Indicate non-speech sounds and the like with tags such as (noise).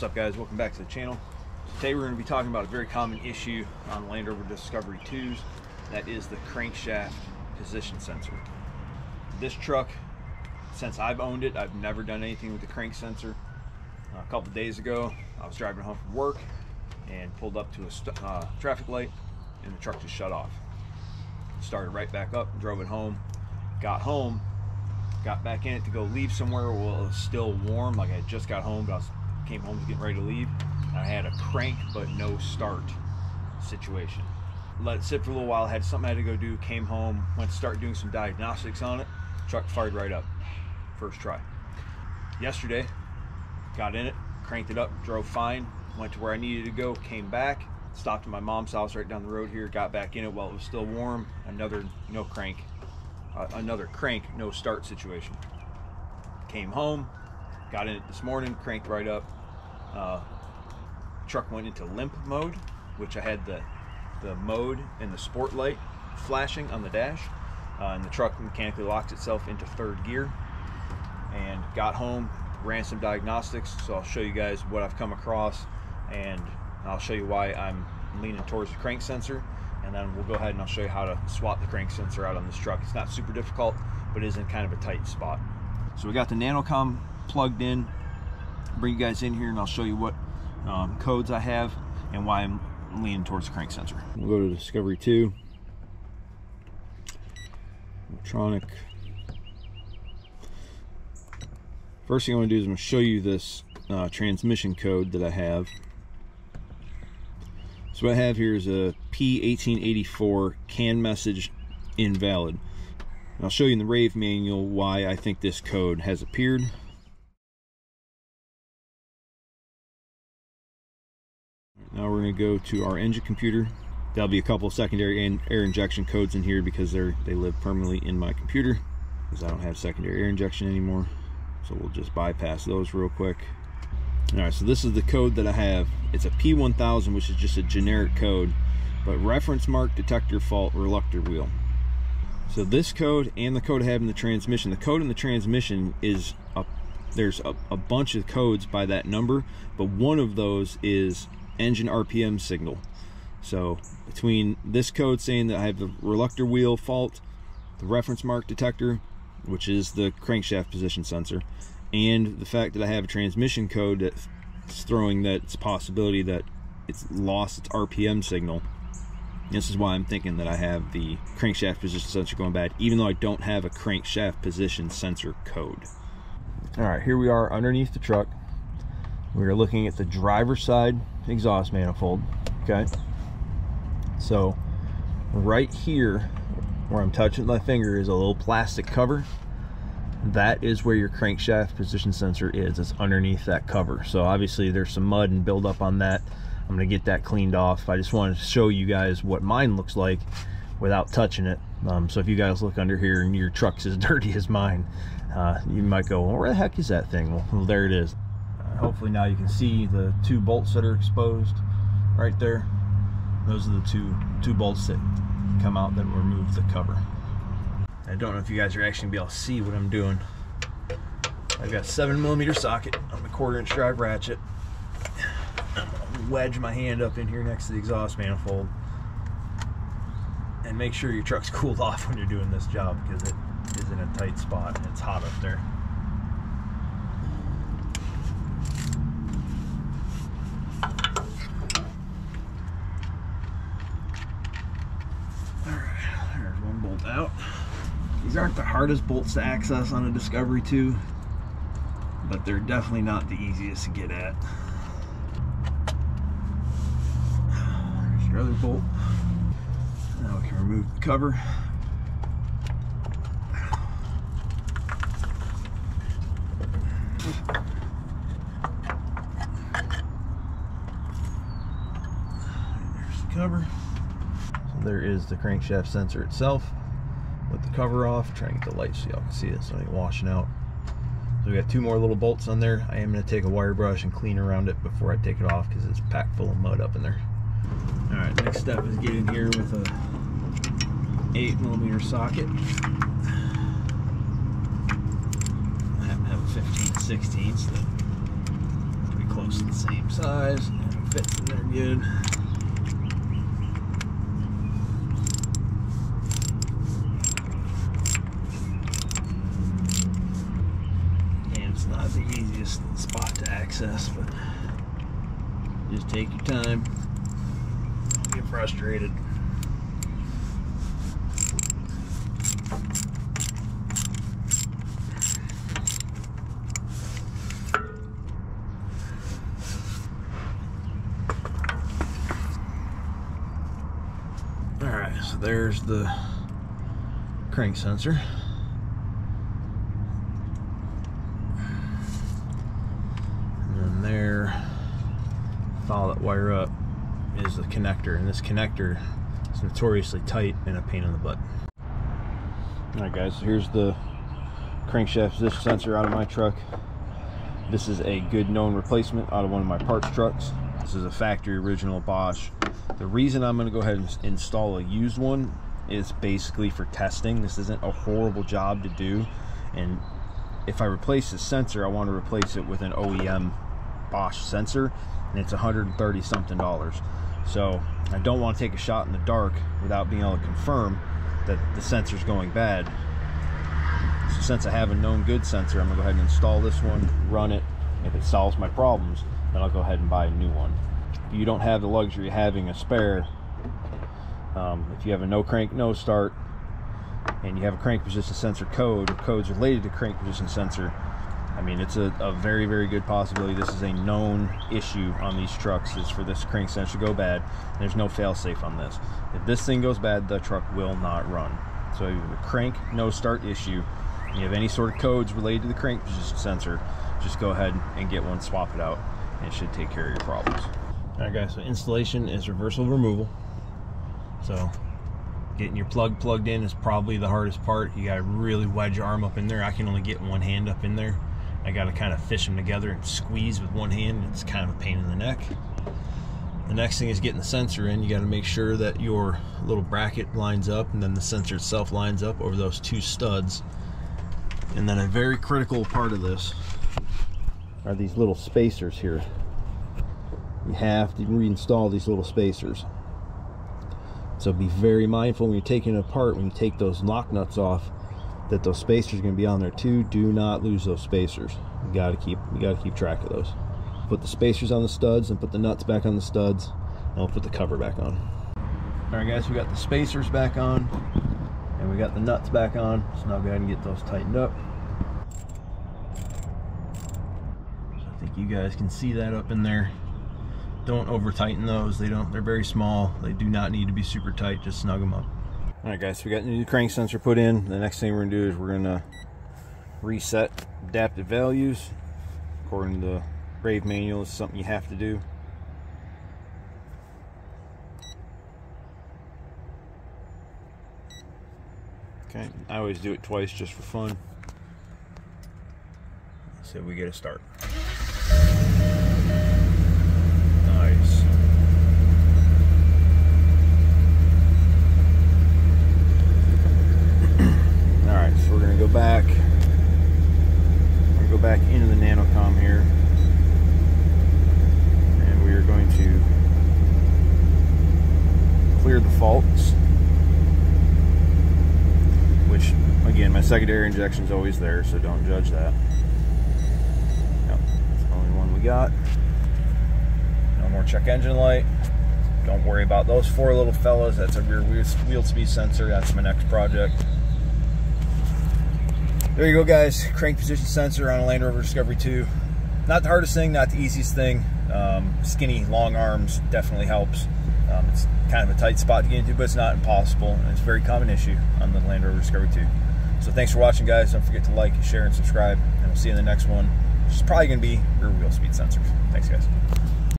What's up guys, welcome back to the channel. Today we're going to be talking about a very common issue on Land Rover Discovery 2s. That is the crankshaft position sensor. This truck, since I've owned it, I've never done anything with the crank sensor. A couple days ago, I was driving home from work and pulled up to a uh, traffic light and the truck just shut off. Started right back up, drove it home, got home, got back in it to go leave somewhere while it was still warm, like I just got home, but I was, came home was getting ready to leave. I had a crank but no start situation. Let it sit for a little while, had something I had to go do, came home, went to start doing some diagnostics on it, truck fired right up, first try. Yesterday, got in it, cranked it up, drove fine, went to where I needed to go, came back, stopped at my mom's house right down the road here, got back in it while it was still warm, another no crank, uh, another crank, no start situation. Came home, got in it this morning, cranked right up. Uh, truck went into limp mode, which I had the, the mode and the sport light flashing on the dash. Uh, and the truck mechanically locked itself into third gear and got home, ran some diagnostics. So I'll show you guys what I've come across and I'll show you why I'm leaning towards the crank sensor and then we'll go ahead and I'll show you how to swap the crank sensor out on this truck. It's not super difficult, but it is in kind of a tight spot. So we got the Nanocom plugged in. Bring you guys in here and I'll show you what um, codes I have and why I'm leaning towards the crank sensor. We'll go to Discovery 2. Electronic. First thing I want to do is I'm going to show you this uh, transmission code that I have. So what I have here is a P1884 CAN message invalid. And I'll show you in the Rave manual why I think this code has appeared. Now we're going to go to our engine computer. There'll be a couple of secondary air injection codes in here because they're they live permanently in my computer because I don't have secondary air injection anymore. So we'll just bypass those real quick. All right, so this is the code that I have. It's a P1000, which is just a generic code, but reference mark detector fault reluctor wheel. So this code and the code I have in the transmission, the code in the transmission is a, there's a, a bunch of codes by that number, but one of those is engine RPM signal. So between this code saying that I have the reluctor wheel fault, the reference mark detector, which is the crankshaft position sensor, and the fact that I have a transmission code that's throwing that it's a possibility that it's lost its RPM signal. This is why I'm thinking that I have the crankshaft position sensor going bad, even though I don't have a crankshaft position sensor code. All right, here we are underneath the truck. We're looking at the driver's side exhaust manifold, okay? So right here, where I'm touching my finger is a little plastic cover. That is where your crankshaft position sensor is. It's underneath that cover. So obviously there's some mud and buildup on that. I'm gonna get that cleaned off. I just wanted to show you guys what mine looks like without touching it. Um, so if you guys look under here and your truck's as (laughs) dirty as mine uh, you might go well, where the heck is that thing? Well, there it is hopefully now you can see the two bolts that are exposed right there those are the two two bolts that come out that remove the cover I don't know if you guys are actually gonna be able to see what I'm doing. I've got seven millimeter socket on the quarter inch drive ratchet. wedge my hand up in here next to the exhaust manifold and make sure your truck's (laughs) cooled off when you're doing this job because it is in a tight spot and it's hot up there. Alright, there's one bolt out. These aren't the hardest bolts to access on a Discovery 2, but they're definitely not the easiest to get at. There's your other bolt. Now we can remove the cover. There's the cover. So there is the crankshaft sensor itself the cover off, trying to get the light so y'all can see it so it ain't washing out. So we got two more little bolts on there. I am to take a wire brush and clean around it before I take it off because it's packed full of mud up in there. All right, next step is get in here with a 8 millimeter socket. I happen to have a 15 16 so pretty close to the same size. It fits in there good. And it's not the easiest spot to access, but just take your time. Don't get frustrated. Alright, so there's the crank sensor. And then there, follow that wire up, is the connector. And this connector is notoriously tight and a pain in the butt. Alright guys, so here's the crankshaft position sensor out of my truck. This is a good known replacement out of one of my parts trucks. This is a factory original Bosch the reason I'm going to go ahead and install a used one is basically for testing. This isn't a horrible job to do. And if I replace the sensor, I want to replace it with an OEM Bosch sensor. And it's 130 something dollars. So I don't want to take a shot in the dark without being able to confirm that the sensor's going bad. So since I have a known good sensor, I'm to go ahead and install this one, run it. If it solves my problems, then I'll go ahead and buy a new one If you don't have the luxury of having a spare um, if you have a no crank no start and you have a crank position sensor code or codes related to crank position sensor I mean it's a, a very very good possibility this is a known issue on these trucks is for this crank sensor to go bad there's no fail safe on this if this thing goes bad the truck will not run so if you have a crank no start issue you have any sort of codes related to the crank sensor just go ahead and get one swap it out and it should take care of your problems Alright guys, so installation is reversal removal. So getting your plug plugged in is probably the hardest part. You gotta really wedge your arm up in there. I can only get one hand up in there. I gotta kind of fish them together and squeeze with one hand. It's kind of a pain in the neck. The next thing is getting the sensor in. You gotta make sure that your little bracket lines up and then the sensor itself lines up over those two studs. And then a very critical part of this are these little spacers here you have to reinstall these little spacers. So be very mindful when you're taking it apart, when you take those lock nuts off, that those spacers are going to be on there too. Do not lose those spacers. You got to keep you got to keep track of those. Put the spacers on the studs and put the nuts back on the studs, we'll put the cover back on. All right, guys, we got the spacers back on, and we got the nuts back on. So now go ahead and get those tightened up. I think you guys can see that up in there don't over tighten those they don't they're very small they do not need to be super tight just snug them up all right guys so we got new crank sensor put in. The next thing we're gonna do is we're gonna reset adaptive values according to the Rave manual. It's something you have to do. Okay i always do it twice just for fun. So we get a start back. I'm going to go back into the nanocom here. And we are going to clear the faults. Which, again, my secondary injection is always there, so don't judge that. Yep, that's the only one we got. No more check engine light. Don't worry about those four little fellas. That's a rear wheel speed sensor. That's my next project there you go guys crank position sensor on a Land Rover Discovery 2 not the hardest thing not the easiest thing um, skinny long arms definitely helps um, it's kind of a tight spot to get into but it's not impossible and it's a very common issue on the Land Rover Discovery 2 so thanks for watching guys. Don't forget to like share and subscribe. And we'll see you in the next one which is probably going to be rear wheel speed sensors. Thanks guys